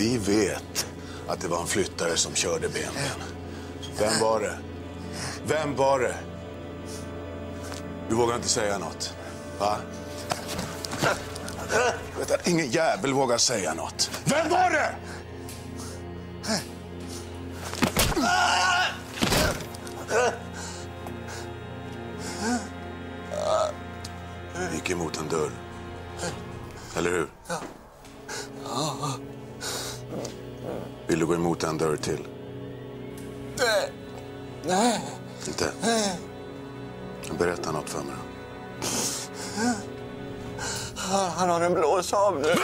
Vi vet att det var en flyttare som körde BMW. Vem var det? Vem var det? Du vågar inte säga något, va? Vet ingen jävel vågar säga något. Vem var det? gick emot en dörr. Eller hur? Vill du gå emot en dörr till? Nej. Nej. Inte? Berätta något för mig. då. Han har en blå Saab nu.